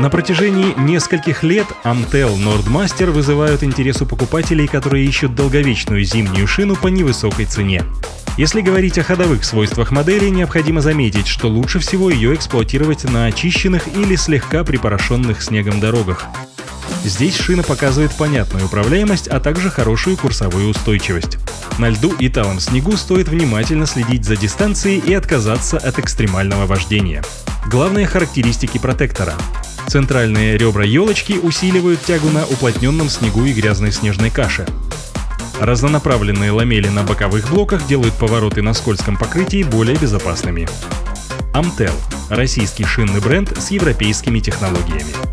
На протяжении нескольких лет Amtel Nordmaster вызывают интерес у покупателей, которые ищут долговечную зимнюю шину по невысокой цене. Если говорить о ходовых свойствах модели, необходимо заметить, что лучше всего ее эксплуатировать на очищенных или слегка припорошенных снегом дорогах. Здесь шина показывает понятную управляемость, а также хорошую курсовую устойчивость. На льду и талом снегу стоит внимательно следить за дистанцией и отказаться от экстремального вождения. Главные характеристики протектора. Центральные ребра елочки усиливают тягу на уплотненном снегу и грязной снежной каше. Разнонаправленные ламели на боковых блоках делают повороты на скользком покрытии более безопасными. Amtel – российский шинный бренд с европейскими технологиями.